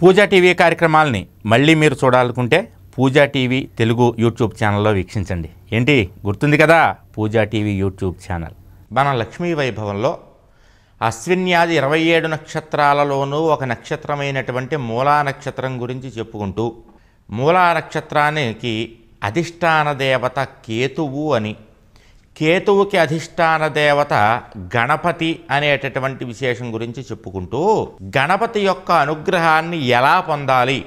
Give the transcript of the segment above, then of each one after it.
పూజా TV కార్యక్రమాలని మళ్ళీ మీరు చూడాలనుకుంటే పూజా టీవీ తెలుగు యూట్యూబ్ ఛానల్లో వీక్షించండి. ఏంటి? గుర్తుంది కదా? Pooja TV YouTube channel. మన లక్ష్మీ వైభవంలో అశ్విన్యాది ఇరవై ఏడు నక్షత్రాలలోనూ ఒక నక్షత్రమైనటువంటి మూలా నక్షత్రం గురించి చెప్పుకుంటూ మూలా నక్షత్రానికి అధిష్టాన దేవత కేతువు అని కేతువుకి అధిష్టాన దేవత గణపతి అనేటటువంటి విశేషం గురించి చెప్పుకుంటూ గణపతి యొక్క అనుగ్రహాన్ని ఎలా పొందాలి?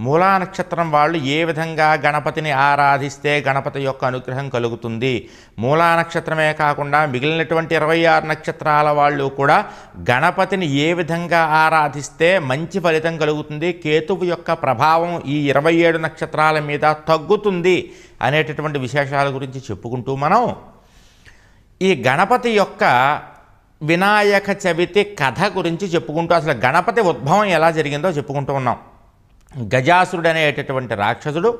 మూలా నక్షత్రం వాళ్ళు ఏ విధంగా గణపతిని ఆరాధిస్తే గణపతి యొక్క అనుగ్రహం కలుగుతుంది? మూలా నక్షత్రమే కాకుండా మిగిలినటువంటి ఇరవై ఆరు నక్షత్రాల వాళ్ళు కూడా గణపతిని ఏ విధంగా ఆరాధిస్తే మంచి ఫలితం కలుగుతుంది? కేతువు యొక్క ప్రభావం ఈ ఇరవై ఏడు నక్షత్రాల మీద తగ్గుతుంది అనేటటువంటి విశేషాల గురించి చెప్పుకుంటూ మనం ఈ గణపతి యొక్క వినాయక చవితి కథ గురించి చెప్పుకుంటూ అసలు గణపతి ఉద్భవం ఎలా జరిగిందో చెప్పుకుంటూ ఉన్నాం. గజాసురుడు అనేటటువంటి రాక్షసుడు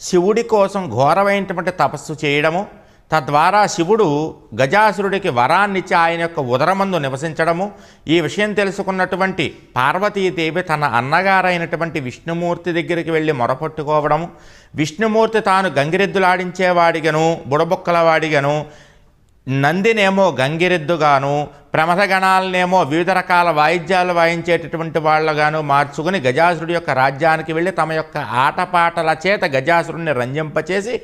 శివుడి కోసం ఘోరమైనటువంటి తపస్సు చేయడము తద్వారా శివుడు గజాసురుడికి వరాన్నిచ్చి ఆయన యొక్క ఉదరమందు నివసించడము ఈ విషయం తెలుసుకున్నటువంటి పార్వతీదేవి తన అన్నగారైనటువంటి విష్ణుమూర్తి దగ్గరికి వెళ్ళి మొరపట్టుకోవడము విష్ణుమూర్తి తాను గంగిరెద్దులాడించేవాడిగను బుడబొక్కలవాడిగను నందినేమో గంగిరెద్దుగాను ప్రమథగణాలనేమో వివిధ రకాల వాయిద్యాలు వాయించేటటువంటి వాళ్ళగాను మార్చుకుని గజాసురుడి యొక్క రాజ్యానికి వెళ్ళి తమ యొక్క ఆటపాటల చేత గజాసురుడిని రంజింపచేసి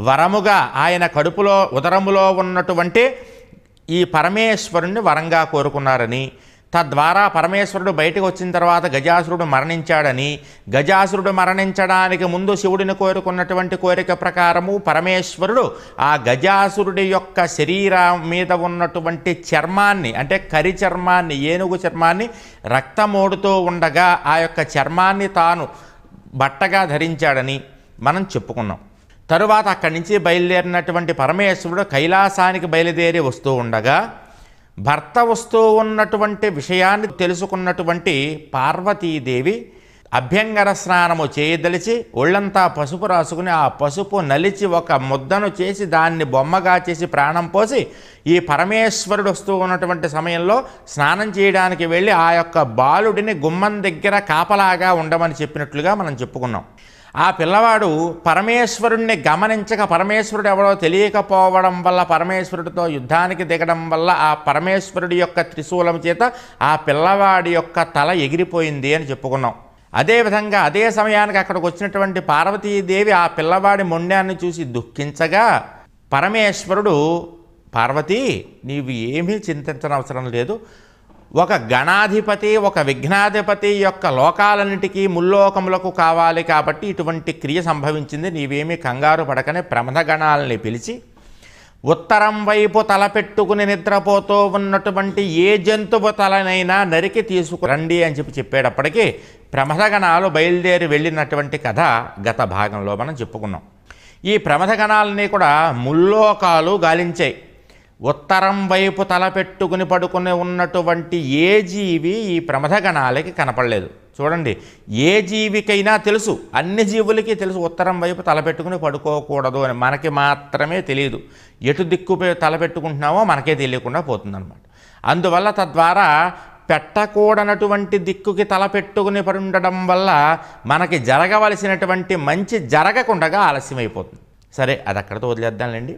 వరముగా ఆయన కడుపులో ఉదరములో ఉన్నటువంటి ఈ పరమేశ్వరుణ్ణి వరంగా కోరుకున్నారని తద్వారా పరమేశ్వరుడు బయటకు వచ్చిన తర్వాత గజాసురుడు మరణించాడని గజాసురుడు మరణించడానికి ముందు శివుడిని కోరుకున్నటువంటి కోరిక ప్రకారము పరమేశ్వరుడు ఆ గజాసురుడి యొక్క శరీరం మీద ఉన్నటువంటి చర్మాన్ని అంటే కరి చర్మాన్ని ఏనుగు చర్మాన్ని రక్తమోడుతూ ఉండగా ఆ యొక్క చర్మాన్ని తాను బట్టగా ధరించాడని మనం చెప్పుకున్నాం. తరువాత అక్కడి నుంచి బయలుదేరినటువంటి పరమేశ్వరుడు కైలాసానికి బయలుదేరి వస్తూ ఉండగా భర్త వస్తూ ఉన్నటువంటి విషయాన్ని తెలుసుకున్నటువంటి పార్వతీదేవి అభ్యంగర స్నానము చేయదలిచి ఒళ్ళంతా పసుపు రాసుకుని ఆ పసుపు నలిచి ఒక ముద్దను చేసి దాన్ని బొమ్మగా చేసి ప్రాణం పోసి ఈ పరమేశ్వరుడు వస్తూ ఉన్నటువంటి సమయంలో స్నానం చేయడానికి వెళ్ళి ఆ యొక్క బాలుడిని గుమ్మం దగ్గర కాపలాగా ఉండమని చెప్పినట్లుగా మనం చెప్పుకున్నాం. ఆ పిల్లవాడు పరమేశ్వరుణ్ణి గమనించక పరమేశ్వరుడు ఎవరో తెలియకపోవడం వల్ల పరమేశ్వరుడితో యుద్ధానికి దిగడం వల్ల ఆ పరమేశ్వరుడి యొక్క త్రిశూలం చేత ఆ పిల్లవాడి యొక్క తల ఎగిరిపోయింది అని చెప్పుకున్నాం. అదేవిధంగా అదే సమయానికి అక్కడికి వచ్చినటువంటి పార్వతీదేవి ఆ పిల్లవాడి మొండాన్ని చూసి దుఃఖించగా పరమేశ్వరుడు పార్వతి నీవు ఏమీ చింతించనవసరం లేదు. ఒక గణాధిపతి ఒక విఘ్నాధిపతి యొక్క లోకాలన్నిటికీ ముల్లోకములకు కావాలి కాబట్టి ఇటువంటి క్రియ సంభవించింది. నీవేమీ కంగారు పడకనే ప్రమథగణాలని పిలిచి ఉత్తరం వైపు తలపెట్టుకుని నిద్రపోతూ ఉన్నటువంటి ఏ జంతువు తలనైనా నరికి తీసుకురండి అని చెప్పి చెప్పేటప్పటికీ ప్రమథగణాలు బయలుదేరి వెళ్ళినటువంటి కథ గత భాగంలో మనం చెప్పుకున్నాం. ఈ ప్రమథగణాలని కూడా ముల్లోకాలు గాలించాయి. ఉత్తరం వైపు తలపెట్టుకుని పడుకుని ఉన్నటువంటి ఏ జీవి ఈ ప్రమథగణాలకి కనపడలేదు. చూడండి ఏ జీవికైనా తెలుసు అన్ని జీవులకి తెలుసు ఉత్తరం వైపు తలపెట్టుకుని పడుకోకూడదు అని మనకి మాత్రమే తెలియదు ఎటు దిక్కు తలపెట్టుకుంటున్నామో మనకే తెలియకుండా పోతుందన్నమాట. అందువల్ల తద్వారా పెట్టకూడనటువంటి దిక్కుకి తలపెట్టుకుని పడి ఉండడం వల్ల మనకి జరగవలసినటువంటి మంచి జరగకుండా ఆలస్యమైపోతుంది. సరే అది అక్కడితో వదిలేద్దాంలేండి.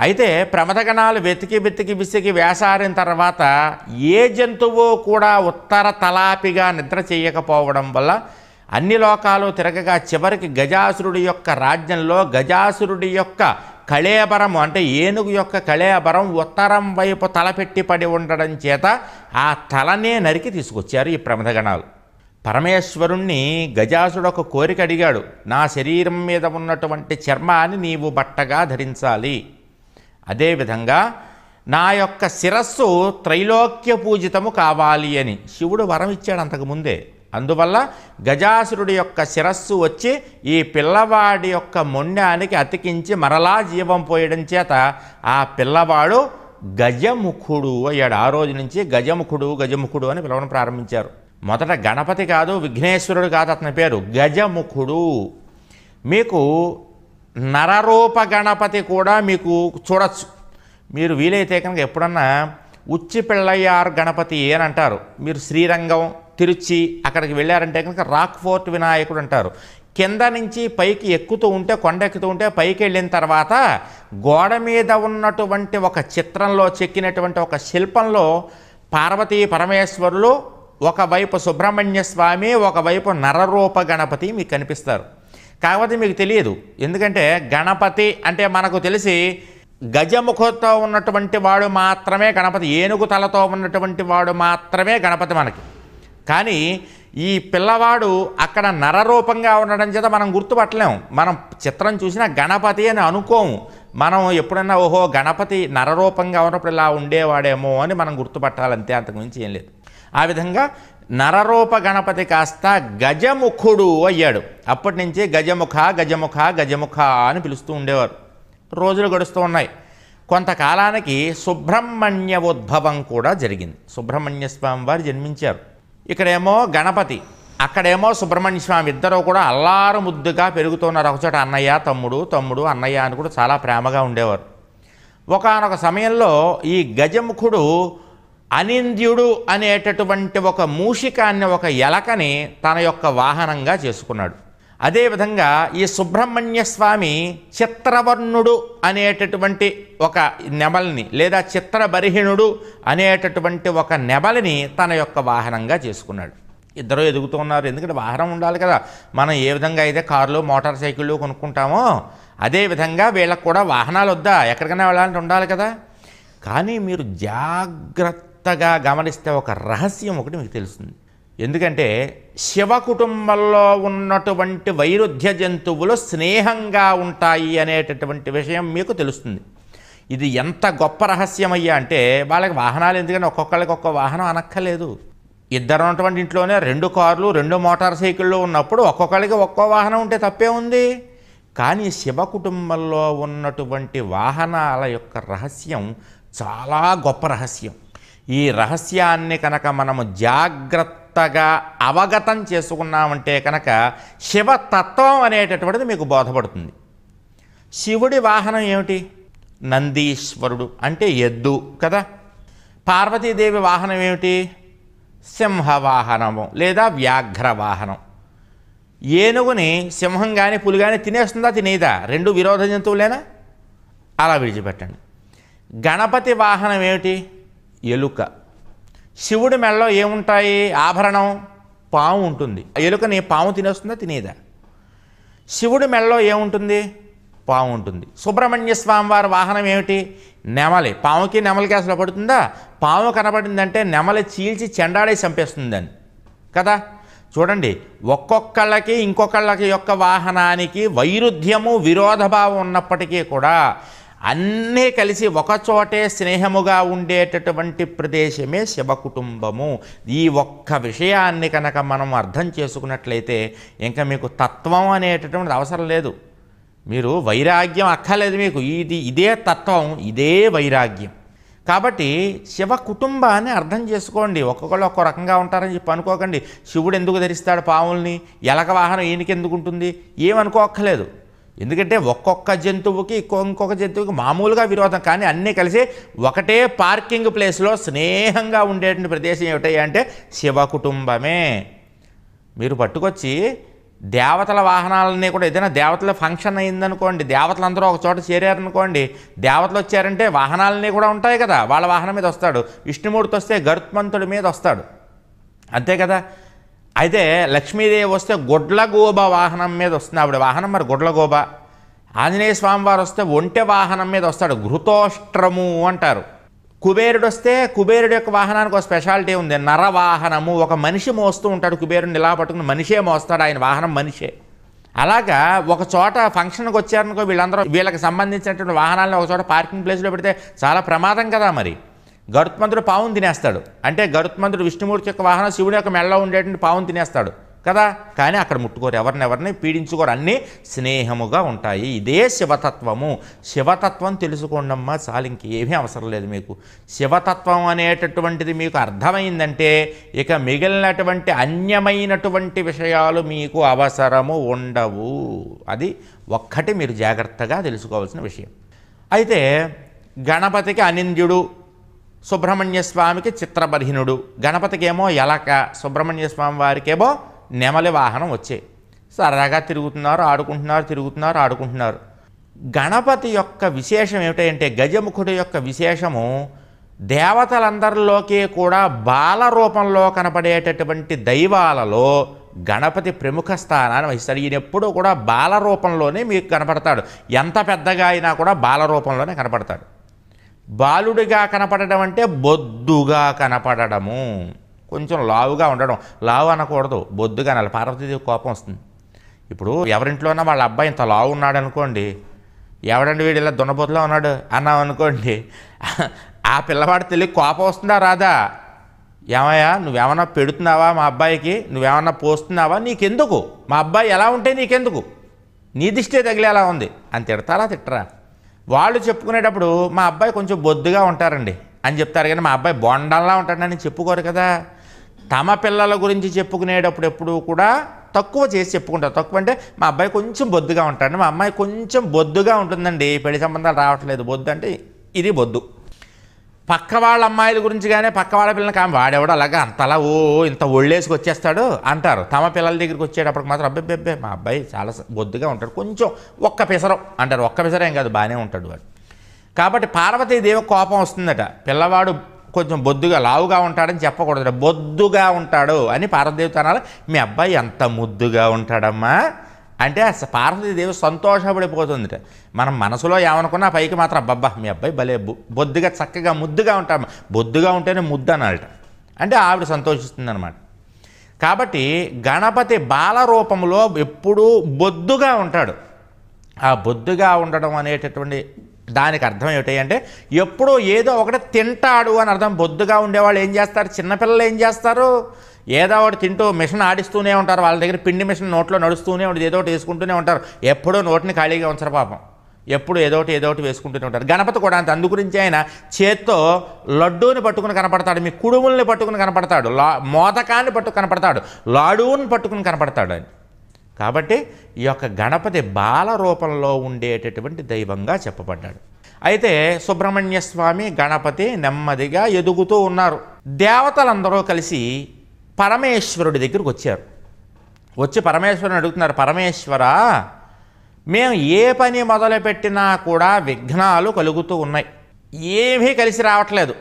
అయితే ప్రమదగణాలు వెతికి వెతికి విసికి వేసారిన తర్వాత ఏ జంతువు కూడా ఉత్తర తలాపిగా నిద్ర చేయకపోవడం వల్ల అన్ని లోకాలు తిరగగా చివరికి గజాసురుడి యొక్క రాజ్యంలో గజాసురుడి యొక్క కళేబరము అంటే ఏనుగు యొక్క కళేబరం ఉత్తరం వైపు తలపెట్టి పడి ఉండడం చేత ఆ తలనే నరికి తీసుకొచ్చారు ఈ ప్రమదగణాలు. పరమేశ్వరుణ్ణి గజాసుడు ఒక కోరిక అడిగాడు నా శరీరం మీద ఉన్నటువంటి చర్మాన్ని నీవు బట్టగా ధరించాలి. అదేవిధంగా నా యొక్క శిరస్సు త్రైలోక్య పూజితము కావాలి అని. శివుడు వరం ఇచ్చాడు అంతకుముందే అందువల్ల గజాసురుడి యొక్క శిరస్సు వచ్చి ఈ పిల్లవాడి యొక్క మొండానికి అతికించి మరలా జీవం పోయడం చేత ఆ పిల్లవాడు గజముఖుడు అయ్యాడు. ఆ రోజు నుంచి గజముఖుడు గజముఖుడు అని పిలవడం ప్రారంభించారు. మొదట గణపతి కాదు విఘ్నేశ్వరుడు కాదు అతని పేరు. గజముఖుడు. మీకు నరరూప గణపతి కూడా మీకు చూడొచ్చు. మీరు వీలైతే కనుక ఎప్పుడన్నా ఉచ్చిపిళ్ళయ్యార్ గణపతి అని అంటారు. మీరు శ్రీరంగం తిరుచి అక్కడికి వెళ్ళారంటే కనుక రాక్ ఫోర్ట్ వినాయకుడు అంటారు. కింద నుంచి పైకి ఎక్కుతూ ఉంటే కొండెక్కుతూ ఉంటే పైకి వెళ్ళిన తర్వాత గోడ మీద ఉన్నటువంటి ఒక చిత్రంలో చెక్కినటువంటి ఒక శిల్పంలో పార్వతీ పరమేశ్వరులు ఒకవైపు సుబ్రహ్మణ్య స్వామి ఒకవైపు నరరూప గణపతి మీకు కనిపిస్తారు. కాకపోతే మీకు తెలియదు. ఎందుకంటే గణపతి అంటే మనకు తెలిసి గజముఖంతో ఉన్నటువంటి వాడు మాత్రమే గణపతి ఏనుగు తలతో ఉన్నటువంటి వాడు మాత్రమే గణపతి మనకి. కానీ ఈ పిల్లవాడు అక్కడ నరరూపంగా ఉండడం చేత మనం గుర్తుపట్టలేము మనం చిత్రం చూసినా గణపతి అని అనుకోము. మనం ఎప్పుడన్నా ఓహో గణపతి నరరూపంగా ఉన్నప్పుడు ఇలా ఉండేవాడేమో అని మనం గుర్తుపట్టాలంతే అంతకుమించి ఏం లేదు. ఆ విధంగా నరరూప గణపతి కాస్త గజముఖుడు అయ్యాడు. అప్పటి నుంచే గజముఖ గజముఖ గజముఖ అని పిలుస్తూ ఉండేవారు. రోజులు గడుస్తూ ఉన్నాయి. కొంతకాలానికి సుబ్రహ్మణ్య ఉద్భవం కూడా జరిగింది. సుబ్రహ్మణ్య స్వామి వారు జన్మించారు. ఇక్కడేమో గణపతి అక్కడేమో సుబ్రహ్మణ్య స్వామి ఇద్దరు కూడా అల్లారు ముద్దుగా పెరుగుతున్నారు ఒకచోట అన్నయ్య తమ్ముడు తమ్ముడు అన్నయ్య అని కూడా చాలా ప్రేమగా ఉండేవారు. ఒకానొక సమయంలో ఈ గజముఖుడు అనింద్యుడు అనేటటువంటి ఒక మూషికాన్ని ఒక ఎలకని తన యొక్క వాహనంగా చేసుకున్నాడు. అదేవిధంగా ఈ సుబ్రహ్మణ్య స్వామి చిత్రవర్ణుడు అనేటటువంటి ఒక నెమలిని లేదా చిత్రబరిహిణుడు అనేటటువంటి ఒక నెమలిని తన యొక్క వాహనంగా చేసుకున్నాడు. ఇద్దరు ఎదుగుతూ ఉన్నారు. ఎందుకంటే వాహనం ఉండాలి కదా. మనం ఏ విధంగా అయితే కార్లు మోటార్ సైకిళ్ళు కొనుక్కుంటామో అదేవిధంగా వీళ్ళకు కూడా వాహనాలు వద్దా? ఎక్కడికైనా వెళ్ళాలంటే ఉండాలి కదా. కానీ మీరు జాగ్రత్త జాగ్రత్తగా గమనిస్తే ఒక రహస్యం ఒకటి మీకు తెలుస్తుంది. ఎందుకంటే శివ కుటుంబంలో ఉన్నటువంటి వైరుధ్య జంతువులు స్నేహంగా ఉంటాయి అనేటటువంటి విషయం మీకు తెలుస్తుంది. ఇది ఎంత గొప్ప రహస్యమయ్యా అంటే వాళ్ళకి వాహనాలు ఎందుకంటే ఒక్కొక్కరికి ఒక్క వాహనం అనక్కలేదు ఇద్దరు ఉన్నటువంటి ఇంట్లోనే రెండు కార్లు రెండు మోటార్ సైకిళ్ళు ఉన్నప్పుడు ఒక్కొక్కరికి ఒక్కో వాహనం ఉంటే తప్పే ఉంది. కానీ శివ కుటుంబంలో ఉన్నటువంటి వాహనాల యొక్క రహస్యం చాలా గొప్ప రహస్యం. ఈ రహస్యాన్ని కనుక మనము జాగ్రత్తగా అవగతం చేసుకున్నామంటే కనుక శివతత్వం అనేటటువంటిది మీకు బోధపడుతుంది. శివుడి వాహనం ఏమిటి? నందీశ్వరుడు అంటే ఎద్దు కదా? పార్వతీదేవి వాహనం ఏమిటి? సింహ వాహనము లేదా వ్యాఘ్ర వాహనం. ఏనుగుని సింహం కానీ పులి కానీ తినేస్తుందా తినేదా? రెండు విరోధ జంతువులేనా? అలా విడిచిపెట్టండి. గణపతి వాహనం ఏమిటి? ఎలుక. శివుడి మెడలో ఏముంటాయి? ఆభరణం పాము ఉంటుంది. ఎలుకని పాము తినేస్తుందా? తినేదా? శివుడి మెడలో ఏముంటుంది? పాము ఉంటుంది. సుబ్రహ్మణ్య స్వామి వారి వాహనం ఏమిటి? నెమలి. పాముకి నెమలికి అసలు పడుతుందా? పాము కనబడిందంటే నెమలి చీల్చి చెండాడే చంపేస్తుందని. కదా? చూడండి ఒక్కొక్కళ్ళకి ఇంకొకళ్ళకి యొక్క వాహనానికి వైరుధ్యము విరోధభావం ఉన్నప్పటికీ కూడా అన్నీ కలిసి ఒకచోటే స్నేహముగా ఉండేటటువంటి ప్రదేశమే శివ కుటుంబము ఈ ఒక్క విషయాన్ని కనుక మనం అర్థం చేసుకున్నట్లయితే ఇంకా మీకు తత్వం అనేటటువంటిది అవసరం లేదు. మీరు వైరాగ్యం అక్కర్లేదు మీకు. ఇది ఇదే తత్వం ఇదే వైరాగ్యం. కాబట్టి శివ కుటుంబాన్ని అర్థం చేసుకోండి. ఒక్కొక్కళ్ళు ఒక్కో రకంగా ఉంటారని చెప్పి అనుకోకండి. శివుడు ఎందుకు ధరిస్తాడు పావుల్ని ఎలక వాహనం ఈయనకి ఎందుకు ఉంటుంది? ఏమనుకోక్కర్లేదు. ఎందుకంటే ఒక్కొక్క జంతువుకి ఇంకొక జంతువుకి మామూలుగా విరోధం కానీ అన్నీ కలిసి ఒకటే పార్కింగ్ ప్లేస్లో స్నేహంగా ఉండేటువంటి ప్రదేశం ఏమిటయ్యా అంటే శివ కుటుంబమే. మీరు పట్టుకొచ్చి దేవతల వాహనాలన్నీ కూడా ఏదైనా దేవతల ఫంక్షన్ అయిందనుకోండి దేవతలందరూ ఒక చోట చేరారనుకోండి దేవతలు వచ్చారంటే వాహనాలన్నీ కూడా ఉంటాయి కదా వాళ్ళ వాహనం మీద వస్తాడు. విష్ణుమూర్తి వస్తే గరుత్మంతుడి మీద వస్తాడు. అంతే కదా? అయితే లక్ష్మీదేవి వస్తే గొడ్లగోబ వాహనం మీద వస్తుంది. ఆవిడ వాహనం మరి గొడ్లగోబ. ఆంజనేయ స్వామి వారు వస్తే ఒంటె వాహనం మీద వస్తాడు. ఘృతోష్ట్రము అంటారు. కుబేరుడు వస్తే కుబేరుడు యొక్క వాహనానికి ఒక స్పెషాలిటీ ఉంది. నరవాహనము. ఒక మనిషి మోస్తూ ఉంటాడు. కుబేరుడిని ఇలా పట్టుకుని మనిషే మోస్తాడు. ఆయన వాహనం మనిషే. అలాగా ఒక చోట ఫంక్షన్కి వచ్చారనుకో వీళ్ళందరూ వీళ్ళకి సంబంధించినటువంటి వాహనాలను ఒక చోట పార్కింగ్ ప్లేస్లో పెడితే చాలా ప్రమాదం కదా మరి. గరుత్మంతుడు పావును తినేస్తాడు. అంటే గరుత్మంతుడు విష్ణుమూర్తి యొక్క వాహనం శివుడి యొక్క మెళ్ళలో ఉండేటువంటి పావును తినేస్తాడు. కదా? కానీ అక్కడ ముట్టుకోరు. ఎవరినెవరిని పీడించుకోరు. అన్నీ స్నేహముగా ఉంటాయి. ఇదే శివతత్వము. శివతత్వం తెలుసుకోండమ్మా చాలు ఇంకేమీ అవసరం లేదు మీకు. శివతత్వం అనేటటువంటిది మీకు అర్థమైందంటే ఇక మిగిలినటువంటి అన్యమైనటువంటి విషయాలు మీకు అవసరము ఉండవు. అది ఒక్కటి మీరు జాగ్రత్తగా తెలుసుకోవాల్సిన విషయం. అయితే గణపతికి అనింద్యుడు సుబ్రహ్మణ్య స్వామికి చిత్రబర్హినుడు గణపతికేమో ఎలక. సుబ్రహ్మణ్య స్వామి వారికేమో నెమలి వాహనం వచ్చాయి సరదాగా తిరుగుతున్నారు ఆడుకుంటున్నారు తిరుగుతున్నారు ఆడుకుంటున్నారు. గణపతి యొక్క విశేషం ఏమిటంటే గజముఖుడి యొక్క విశేషము దేవతలందరిలోకి కూడా బాల రూపంలో కనపడేటటువంటి దైవాలలో గణపతి ప్రముఖ స్థానాన్ని వహిస్తాడు. ఈయన ఎప్పుడూ కూడా బాల రూపంలోనే మీకు కనపడతాడు. ఎంత పెద్దగా అయినా కూడా బాల రూపంలోనే కనపడతాడు. బాలుడిగా కనపడడం అంటే బొద్దుగా కనపడము కొంచెం లావుగా ఉండడం. లావు అనకూడదు. బొద్దుగా అనాలి. పార్వతీదేవి కోపం వస్తుంది. ఇప్పుడు ఎవరింట్లోనా వాళ్ళ అబ్బాయి ఇంత లావు ఉన్నాడు అనుకోండి ఎవడండి వీడు ఇలా దున్నబొద్దులో ఉన్నాడు అన్నాం అనుకోండి ఆ పిల్లవాడు తెలియ కోపం వస్తుందా రాదా? ఏమయ్యా నువ్వేమన్నా పెడుతున్నావా మా అబ్బాయికి? నువ్వేమన్నా పోస్తున్నావా? నీకెందుకు? మా అబ్బాయి ఎలా ఉంటే నీకెందుకు? నీ దిష్టే తగిలేలా ఉంది. అని తిడతారా తిట్టరా? వాళ్ళు చెప్పుకునేటప్పుడు మా అబ్బాయి కొంచెం బొద్దుగా ఉంటారండి అని చెప్తారు కానీ మా అబ్బాయి బొండంలా ఉంటాడని చెప్పుకోరు కదా. తమ పిల్లల గురించి చెప్పుకునేటప్పుడు ఎప్పుడు కూడా తక్కువ చేసి చెప్పుకుంటారు. తక్కువ అంటే మా అబ్బాయి కొంచెం బొద్దుగా ఉంటాడు. మా అమ్మాయి కొంచెం బొద్దుగా ఉంటుందండి. పెళ్ళి సంబంధాలు రావట్లేదు. బొద్దు అంటే ఇది బొద్దు. పక్క వాళ్ళ అమ్మాయిల గురించి కానీ పక్క వాళ్ళ పిల్లలు కానీ వాడేవాడు అలాగా అంతలా ఓ ఇంత ఒళ్ళేసుకు వచ్చేస్తాడు అంటారు. తమ పిల్లల దగ్గరికి వచ్చేటప్పటికి మాత్రం అబ్బాయి అబ్బాయి మా అబ్బాయి చాలా బొద్దుగా ఉంటాడు. కొంచెం ఒక్క పిసరం అంటారు. ఒక్క పిసరం ఏం కాదు బాగానే ఉంటాడు వాడు. కాబట్టి పార్వతీదేవి కోపం వస్తుందట. పిల్లవాడు కొంచెం బొద్దుగా లావుగా ఉంటాడని చెప్పకూడదు బొద్దుగా ఉంటాడు అని పార్వతీదేవి అనాలి మీ అబ్బాయి ఎంత ముద్దుగా ఉంటాడమ్మా. అంటే పార్వతీదేవి సంతోషపడిపోతుందిట. మనం మనసులో ఏమనుకున్నా పైకి మాత్రం అబ్బబ్బా మీ అబ్బాయి భలే బొద్దుగా చక్కగా ముద్దుగా ఉంటాం బొద్దుగా ఉంటేనే ముద్దు అనాలట. అంటే ఆవిడ సంతోషిస్తుంది అనమాట కాబట్టి గణపతి బాల రూపంలో ఎప్పుడూ బొద్దుగా ఉంటాడు. ఆ బొద్దుగా ఉండడం అనేటటువంటి దానికి అర్థం ఏమిటి అంటే ఎప్పుడూ ఏదో ఒకటి తింటాడు అని అర్థం. బొద్దుగా ఉండేవాళ్ళు ఏం చేస్తారు? చిన్నపిల్లలు ఏం చేస్తారు? ఏదో ఒకటి తింటూ మిషన్ ఆడిస్తూనే ఉంటారు. వాళ్ళ దగ్గర పిండి మిషన్ నోట్లో నడుస్తూనే ఉంటుంది. ఏదో ఒకటి వేసుకుంటూనే ఉంటారు. ఎప్పుడూ నోటిని ఖాళీగా ఉంచరు పాపం. ఎప్పుడు ఏదో ఒకటి ఏదో ఒకటి వేసుకుంటూనే ఉంటారు. గణపతి కూడా అంత. అందుగురించి ఆయన చేత్తో లడ్డూని పట్టుకుని కనపడతాడు. మీ కుడుముల్ని పట్టుకుని కనపడతాడు. లా మోదకాన్ని పట్టుకు కనపడతాడు. లాడూని పట్టుకుని కనపడతాడు అని కాబట్టి ఈ యొక్క గణపతి బాల రూపంలో ఉండేటటువంటి దైవంగా చెప్పబడ్డాడు. అయితే సుబ్రహ్మణ్య స్వామి గణపతి నెమ్మదిగా ఎదుగుతూ ఉన్నారు. దేవతలందరూ కలిసి పరమేశ్వరుడి దగ్గరకు వచ్చారు. వచ్చి పరమేశ్వరుని అడుగుతున్నారు పరమేశ్వర మేము ఏ పని మొదలుపెట్టినా కూడా విఘ్నాలు కలుగుతూ ఉన్నాయి. ఏమీ కలిసి రావట్లేదు.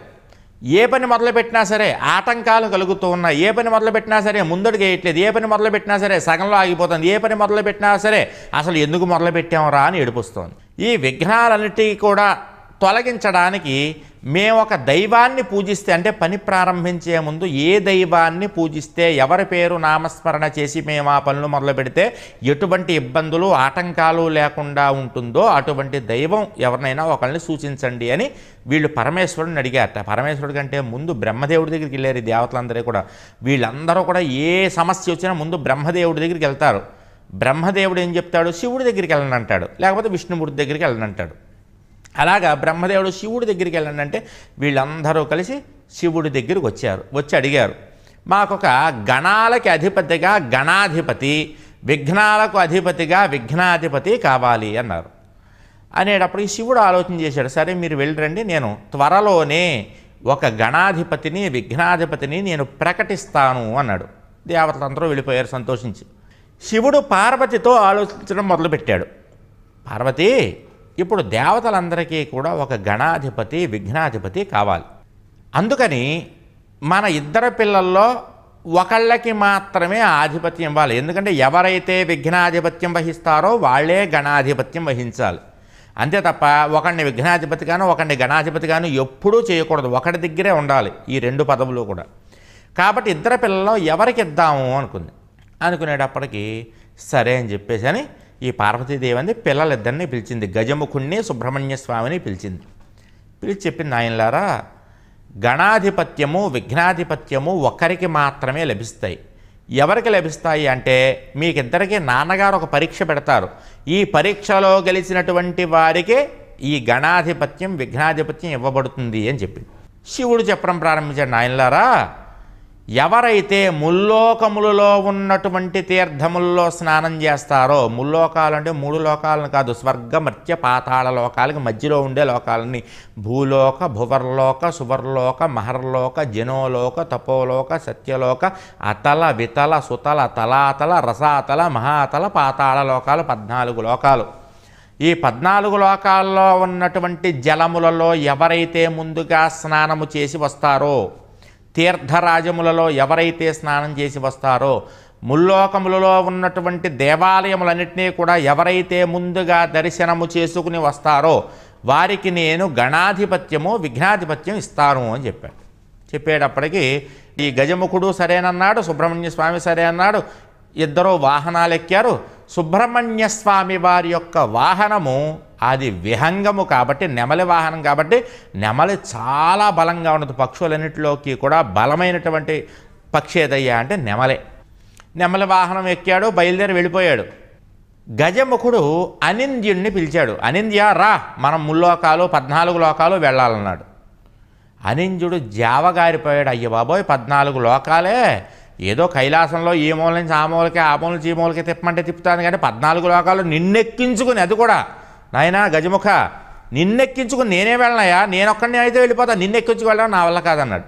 ఏ పని మొదలుపెట్టినా సరే ఆటంకాలు కలుగుతూ ఉన్నాయి. ఏ పని మొదలుపెట్టినా సరే ముందడుగు వేయట్లేదు. ఏ పని మొదలుపెట్టినా సరే సగంలో ఆగిపోతుంది. ఏ పని మొదలుపెట్టినా సరే అసలు ఎందుకు మొదలుపెట్టాంరా అని ఏడిపోస్తోంది. ఈ విఘ్నాలన్నిటికీ కూడా తొలగించడానికి మేము ఒక దైవాన్ని పూజిస్తే అంటే పని ప్రారంభించే ముందు ఏ దైవాన్ని పూజిస్తే ఎవరి పేరు నామస్మరణ చేసి మేము ఆ పనులు మొదలు పెడితే ఎటువంటి ఇబ్బందులు ఆటంకాలు లేకుండా ఉంటుందో అటువంటి దైవం ఎవరినైనా ఒకరిని సూచించండి అని వీళ్ళు పరమేశ్వరుని అడిగారట. పరమేశ్వరుడి కంటే ముందు బ్రహ్మదేవుడి దగ్గరికి వెళ్ళారు ఈ దేవతలందరూ కూడా. వీళ్ళందరూ కూడా ఏ సమస్య వచ్చినా ముందు బ్రహ్మదేవుడి దగ్గరికి వెళ్తారు. బ్రహ్మదేవుడు ఏం చెప్తాడు? శివుడి దగ్గరికి వెళ్ళనంటాడు. లేకపోతే విష్ణుమూర్తి దగ్గరికి వెళ్ళనంటాడు. అలాగా బ్రహ్మదేవుడు శివుడి దగ్గరికి వెళ్ళండి అంటే వీళ్ళందరూ కలిసి శివుడి దగ్గరికి వచ్చారు. వచ్చి అడిగారు మాకొక గణాలకి అధిపతిగా గణాధిపతి విఘ్నాలకు అధిపతిగా విఘ్నాధిపతి కావాలి అన్నారు. అనేటప్పుడు ఈ శివుడు ఆలోచన చేశాడు సరే మీరు వెళ్ళరండి నేను త్వరలోనే ఒక గణాధిపతిని విఘ్నాధిపతిని నేను ప్రకటిస్తాను అన్నాడు. దేవతలందరూ వెళ్ళిపోయారు సంతోషించి. శివుడు పార్వతితో ఆలోచించడం మొదలుపెట్టాడు. పార్వతి ఇప్పుడు దేవతలందరికీ కూడా ఒక గణాధిపతి విఘ్నాధిపతి కావాలి. అందుకని మన ఇద్దరు పిల్లల్లో ఒకళ్ళకి మాత్రమే ఆధిపత్యం ఇవ్వాలి. ఎందుకంటే ఎవరైతే విఘ్నాధిపత్యం వహిస్తారో వాళ్ళే గణాధిపత్యం వహించాలి. అంతే తప్ప ఒకడిని విఘ్నాధిపతిగాను ఒకడిని గణాధిపతిగాను ఎప్పుడూ చేయకూడదు. ఒకటి దగ్గరే ఉండాలి ఈ రెండు పదవులు కూడా. కాబట్టి ఇద్దరు పిల్లల్లో ఎవరికి ఇద్దాము అనుకుంది. అనుకునేటప్పటికి సరే అని చెప్పేసి అని ఈ పార్వతీదేవి పిల్లలిద్దరిని పిలిచింది. గజముఖుణ్ణి సుబ్రహ్మణ్య స్వామిని పిలిచింది. పిలిచి చెప్పింది ఆయనలారా గణాధిపత్యము విఘ్నాధిపత్యము ఒక్కరికి మాత్రమే లభిస్తాయి. ఎవరికి లభిస్తాయి అంటే మీకిద్దరికీ నాన్నగారు ఒక పరీక్ష పెడతారు. ఈ పరీక్షలో గెలిచినటువంటి వారికి ఈ గణాధిపత్యం విఘ్నాధిపత్యం ఇవ్వబడుతుంది అని చెప్పింది. శివుడు చెప్పడం ప్రారంభించాడు నాయనలారా ఎవరైతే ముల్లోకములలో ఉన్నటువంటి తీర్థముల్లో స్నానం చేస్తారో ముల్లోకాలు అంటే మూడు లోకాలను కాదు స్వర్గ మత్య పాతాళ లోకాలకి మధ్యలో ఉండే లోకాలని భూలోక భువర్లోక సువర్లోక మహర్లోక జనోలోక తపోలోక సత్యలోక అతల వితల సుతల తలాతల రసాతల మహాతల పాతాళ లోకాలు పద్నాలుగు లోకాలు. ఈ పద్నాలుగు లోకాల్లో ఉన్నటువంటి జలములలో ఎవరైతే ముందుగా స్నానము చేసి వస్తారో తీర్థరాజములలో ఎవరైతే స్నానం చేసి వస్తారో ముల్లోకములలో ఉన్నటువంటి దేవాలయములన్నింటినీ కూడా ఎవరైతే ముందుగా దర్శనము చేసుకుని వస్తారో వారికి నేను గణాధిపత్యము విఘ్నాధిపత్యం ఇస్తాను అని చెప్పాడు. చెప్పేటప్పటికీ ఈ గజముఖుడు సరేనన్నాడు సుబ్రహ్మణ్య స్వామి సరే అన్నాడు ఇద్దరు వాహనాలు ఎక్కారు సుబ్రహ్మణ్య స్వామి వారి యొక్క వాహనము అది విహంగము కాబట్టి నెమలి వాహనం కాబట్టి నెమలి చాలా బలంగా ఉన్నది. పక్షులన్నిటిలోకి కూడా బలమైనటువంటి పక్షి ఏదయ్యా అంటే నెమలే. నెమలి వాహనం ఎక్కాడు బయలుదేరి వెళ్ళిపోయాడు. గజముఖుడు అనింద్యుణ్ణి పిలిచాడు. అనింద్య రా మనం ముల్లోకాలు పద్నాలుగు లోకాలు వెళ్ళాలన్నాడు. అనింద్యుడు జావగారిపోయాడు. అయ్య బాబోయ్ పద్నాలుగు లోకాలే ఏదో కైలాసంలో ఈ మూల నుంచి ఆ మూలకి ఆ మూల నుంచి ఈ మూలకి తిప్పమంటే తిప్పుతాను కానీ పద్నాలుగు లోకాలు నిన్నెక్కించుకుని అది కూడా. నాయనా గజముఖ నిన్నెక్కించుకుని నేనే వెళ్ళనయా నేనొక్కడిని అయితే వెళ్ళిపోతా నిన్నెక్కించుకు వెళ్ళడం నా వల్ల కాదన్నాడు.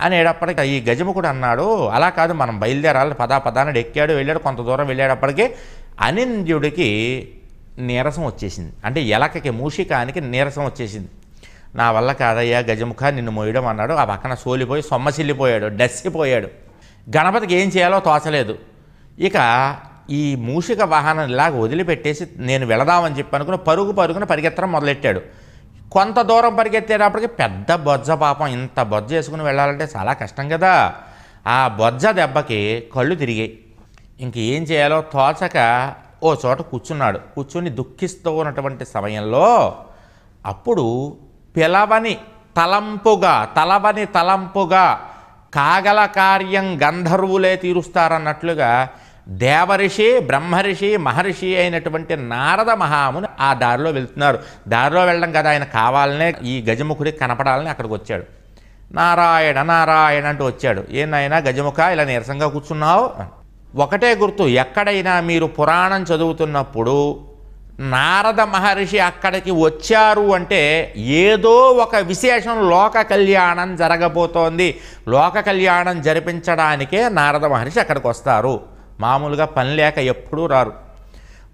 అనేటప్పటికి ఈ గజముఖుడు అన్నాడు అలా కాదు మనం బయలుదేరాలి పదా పదానడు ఎక్కాడు వెళ్ళాడు కొంత దూరం వెళ్ళేటప్పటికి అనింద్యుడికి నీరసం వచ్చేసింది. అంటే ఎలకకి మూషికానికి నీరసం వచ్చేసింది. నా వల్ల కాదయ్యా గజముఖ నిన్ను మోయడం అన్నాడు. ఆ పక్కన సోలిపోయి సొమ్మసిల్లిపోయాడు డస్సిపోయాడు. గణపతికి ఏం చేయాలో తోచలేదు. ఇక ఈ మూషిక వాహనం ఇలాగ వదిలిపెట్టేసి నేను వెళదామని చెప్పి అనుకుని పరుగు పరుగున పరిగెత్తడం మొదలెట్టాడు. కొంత దూరం పరిగెత్తేటప్పటికి పెద్ద బొజ్జ పాపం. ఇంత బొజ్జ వేసుకుని వెళ్ళాలంటే చాలా కష్టం కదా. ఆ బొజ్జ దెబ్బకి కళ్ళు తిరిగాయి. ఇంక ఏం చేయాలో తోచక ఓ చోట కూర్చున్నాడు. కూర్చుని దుఃఖిస్తూ ఉన్నటువంటి సమయంలో అప్పుడు పిలవని తలంపుగా తలవని తలంపుగా కాగల కార్యం గంధర్వులే తీరుస్తారన్నట్లుగా దేవరిషి బ్రహ్మరిషి మహర్షి అయినటువంటి నారద మహాముని ఆ దారిలో వెళ్తున్నారు. దారిలో వెళ్ళడం కదా ఆయన కావాలనే ఈ గజముఖుడికి కనపడాలని అక్కడికి వచ్చాడు. నారాయణ నారాయణ అంటూ వచ్చాడు. ఏనాయనా గజముఖ ఇలా నీరసంగా కూర్చున్నావు? ఒకటే గుర్తు ఎక్కడైనా మీరు పురాణం చదువుతున్నప్పుడు నారద మహర్షి అక్కడికి వచ్చారు అంటే ఏదో ఒక విశేషం లోక కళ్యాణం జరగబోతోంది. లోక కళ్యాణం జరిపించడానికే నారద మహర్షి అక్కడికి వస్తారు. మామూలుగా పని లేక ఎప్పుడూ రారు.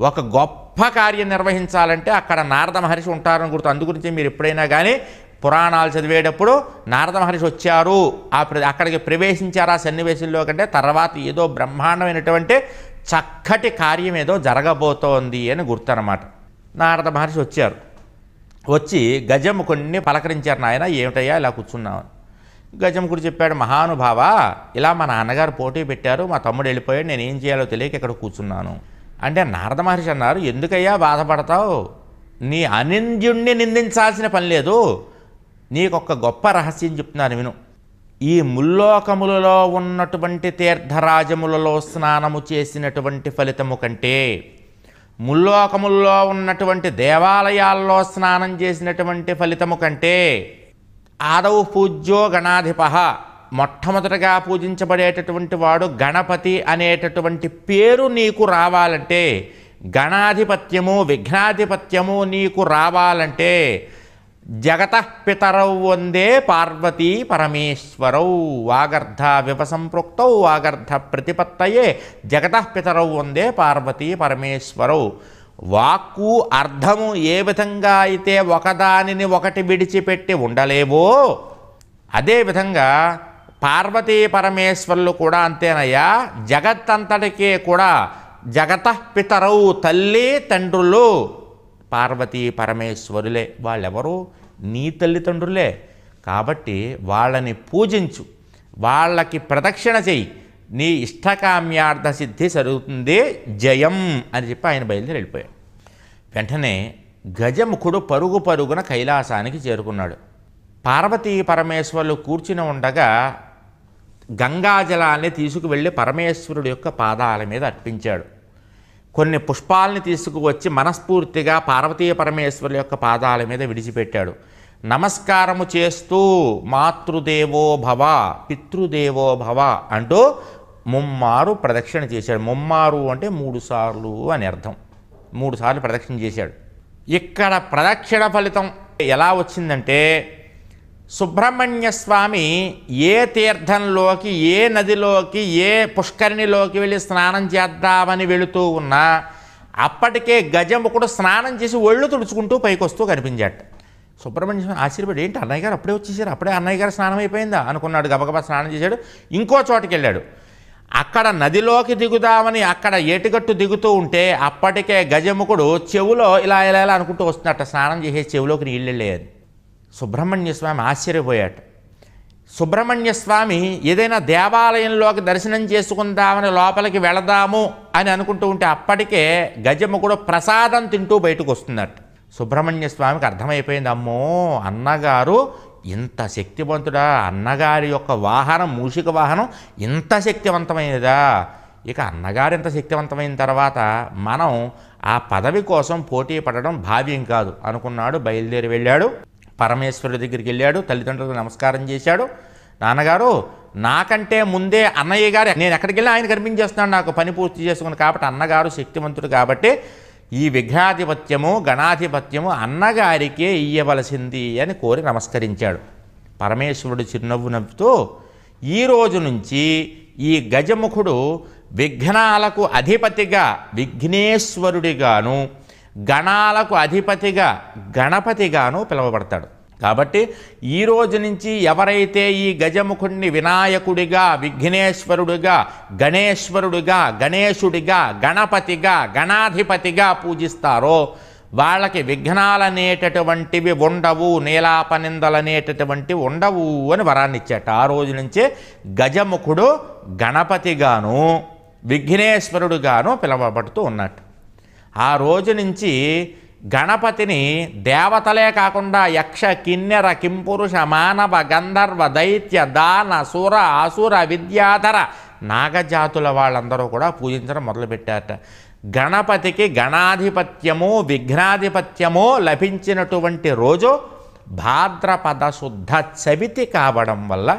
ఒక గొప్ప కార్యం నిర్వహించాలంటే అక్కడ నారద మహర్షి ఉంటారని గుర్తు. అందు గురించి మీరు ఎప్పుడైనా కానీ పురాణాలు చదివేటప్పుడు నారద మహర్షి వచ్చారు. ఆ ప్ర అక్కడికి ప్రవేశించారు ఆ సన్నివేశంలో కంటే తర్వాత ఏదో బ్రహ్మాండమైనటువంటి చక్కటి కార్యం ఏదో జరగబోతోంది అని గుర్తు అనమాట నారద మహర్షి వచ్చారు. వచ్చి గజముకుడిని పలకరించారు నాయన ఏమిటయ్యా ఇలా కూర్చున్నామని గజముకుడు చెప్పాడు మహానుభావ ఇలా మా నాన్నగారు పోటీ పెట్టారు మా తమ్ముడు వెళ్ళిపోయాడు నేను ఏం చేయాలో తెలియక ఇక్కడ కూర్చున్నాను. అంటే నారద మహర్షి అన్నారు ఎందుకయ్యా బాధపడతావు? నీ అనింద్యుణ్ణి నిందించాల్సిన పని లేదు. నీకొక గొప్ప రహస్యం చెప్తున్నాను విను. ఈ ముల్లోకములలో ఉన్నటువంటి తీర్థరాజములలో స్నానము చేసినటువంటి ఫలితము కంటే ముల్లోకముల్లో ఉన్నటువంటి దేవాలయాల్లో స్నానం చేసినటువంటి ఫలితము కంటే ఆదౌ పూజ్యో గణాధిప మొట్టమొదటగా పూజించబడేటటువంటి వాడు గణపతి అనేటటువంటి పేరు నీకు రావాలంటే గణాధిపత్యము విఘ్నాధిపత్యము నీకు రావాలంటే జగత పితరౌ వందే పార్వతీ పరమేశ్వరౌ వాగర్ధ వివసంపృక్తౌ వాగర్ధ ప్రతిపత్తయే. జగత పితరౌ వందే పార్వతీ పరమేశ్వరౌ. వాక్కు అర్థము ఏ విధంగా అయితే ఒకదానిని ఒకటి విడిచిపెట్టి ఉండలేవో అదేవిధంగా పార్వతీ పరమేశ్వరులు కూడా అంతేనయ్యా. జగత్తంతటికే కూడా జగత పితరౌ తల్లి తండ్రులు పార్వతీ పరమేశ్వరులే. వాళ్ళెవరు? నీ తల్లిదండ్రులే కాబట్టి వాళ్ళని పూజించు. వాళ్ళకి ప్రదక్షిణ చెయ్యి నీ ఇష్టకామ్యార్థ సిద్ధి జరుగుతుంది జయం అని చెప్పి ఆయన బయలుదేరి వెళ్ళిపోయాడు. వెంటనే గజముఖుడు పరుగు పరుగున కైలాసానికి చేరుకున్నాడు. పార్వతీ పరమేశ్వరులు కూర్చుని ఉండగా గంగాజలాన్ని తీసుకువెళ్ళి పరమేశ్వరుడు యొక్క పాదాల మీద అర్పించాడు. కొన్ని పుష్పాలని తీసుకువచ్చి మనస్ఫూర్తిగా పార్వతీ పరమేశ్వరుల యొక్క పాదాల మీద విడిచిపెట్టాడు. నమస్కారము చేస్తూ మాతృదేవో భవ పితృదేవో భవ అంటూ ముమ్మారు ప్రదక్షిణ చేశాడు. ముమ్మారు అంటే మూడు సార్లు అని అర్థం. మూడు సార్లు ప్రదక్షిణ చేశాడు. ఇక్కడ ప్రదక్షిణ ఫలితం ఎలా వచ్చిందంటే సుబ్రహ్మణ్య స్వామి ఏ తీర్థంలోకి ఏ నదిలోకి ఏ పుష్కరిణిలోకి వెళ్ళి స్నానం చేద్దామని వెళుతూ ఉన్నా అప్పటికే గజముకుడు స్నానం చేసి ఒళ్ళు తుడుచుకుంటూ పైకి వస్తూ కనిపించాట సుబ్రహ్మణ్య స్వామి ఆశ్చర్యపడి ఏంటి అన్నయ్య గారు అప్పుడే వచ్చేసారు? అప్పుడే అన్నయ్య గారు స్నానం అయిపోయిందా? అనుకున్నాడు. గబగబా స్నానం చేశాడు. ఇంకో చోటుకి వెళ్ళాడు అక్కడ నదిలోకి దిగుదామని అక్కడ ఏటిగట్టు దిగుతూ ఉంటే అప్పటికే గజముకుడు చెవులో ఇలా ఇలా ఇలా అనుకుంటూ వస్తున్నట్ట స్నానం చేసే చెవులోకి నీళ్ళు వెళ్ళేది. సుబ్రహ్మణ్య స్వామి ఆశ్చర్యపోయాట. సుబ్రహ్మణ్య స్వామి ఏదైనా దేవాలయంలోకి దర్శనం చేసుకుందామని లోపలికి వెళదాము అని అనుకుంటూ ఉంటే అప్పటికే గజముకుడు ప్రసాదం తింటూ బయటకు వస్తున్నట్టు. సుబ్రహ్మణ్య స్వామికి అర్థమైపోయింది అమ్మో అన్నగారు ఇంత శక్తివంతుడా అన్నగారి యొక్క వాహనం మూషిక వాహనం ఇంత శక్తివంతమైనదా? ఇక అన్నగారు ఇంత శక్తివంతమైన తర్వాత మనం ఆ పదవి కోసం పోటీ పడడం భావ్యం కాదు అనుకున్నాడు బయలుదేరి వెళ్ళాడు. పరమేశ్వరుడి దగ్గరికి వెళ్ళాడు తల్లిదండ్రులకు నమస్కారం చేశాడు. నాన్నగారు నాకంటే ముందే అన్నయ్య గారు నేను ఎక్కడికి వెళ్ళి ఆయన కనిపించేస్తున్నాడు నాకు పని పూర్తి చేసుకుని కాబట్టి అన్నగారు శక్తివంతుడు కాబట్టి ఈ విఘ్నాధిపత్యము గణాధిపత్యము అన్నగారికే ఇయ్యవలసింది అని కోరి నమస్కరించాడు. పరమేశ్వరుడు చిరునవ్వు నవ్వుతూ ఈ రోజు నుంచి ఈ గజముఖుడు విఘ్నాలకు అధిపతిగా విఘ్నేశ్వరుడిగాను. గణాలకు అధిపతిగా గణపతిగాను పిలువబడతాడు. కాబట్టి ఈ రోజు నుంచి ఎవరైతే ఈ గజముఖుడిని వినాయకుడిగా విఘ్నేశ్వరుడిగా గణేశ్వరుడిగా గణేశుడిగా గణపతిగా గణాధిపతిగా పూజిస్తారో వాళ్ళకి విఘ్నాలనేటటువంటివి ఉండవు నీలాపనిందలనేటటువంటివి ఉండవు అని వరాన్ని ఇచ్చాట ఆ రోజు నుంచే గజముఖుడు గణపతిగాను విఘ్నేశ్వరుడుగాను పిలవబడుతూ ఉన్నట్టు ఆ రోజు నుంచి గణపతిని దేవతలే కాకుండా యక్ష కిన్నెర కింపురుష మానవ గంధర్వ దైత్య దాన సుర అసుర విద్యాధర నాగజాతుల వాళ్ళందరూ కూడా పూజించడం మొదలుపెట్టారట. గణపతికి గణాధిపత్యము విఘ్నాధిపత్యము లభించినటువంటి రోజు భాద్రపద శుద్ధ చవితి కావడం వల్ల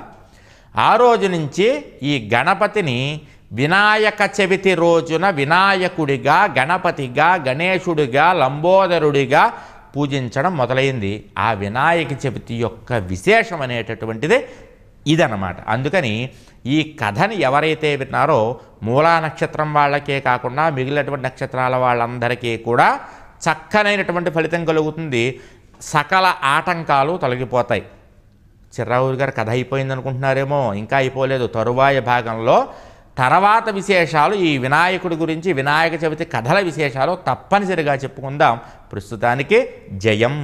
ఆ రోజు నుంచి ఈ గణపతిని వినాయక చవితి రోజున వినాయకుడిగా గణపతిగా గణేశుడిగా లంబోదరుడిగా పూజించడం మొదలైంది. ఆ వినాయక చవితి యొక్క విశేషం అనేటటువంటిది ఇదన్నమాట. అందుకని ఈ కథని ఎవరైతే విన్నారో మూలా నక్షత్రం వాళ్ళకే కాకుండా మిగిలినటువంటి నక్షత్రాల వాళ్ళందరికీ కూడా చక్కనైనటువంటి ఫలితం కలుగుతుంది. సకల ఆటంకాలు తొలగిపోతాయి. చిర్రావురు గారు కథ అయిపోయింది అనుకుంటున్నారేమో ఇంకా అయిపోలేదు. తరువాయ భాగంలో తర్వాత విశేషాలు ఈ వినాయకుడి గురించి వినాయక చవితి కథల విశేషాలు తప్పనిసరిగా చెప్పుకుందాం. ప్రస్తుతానికి జయం.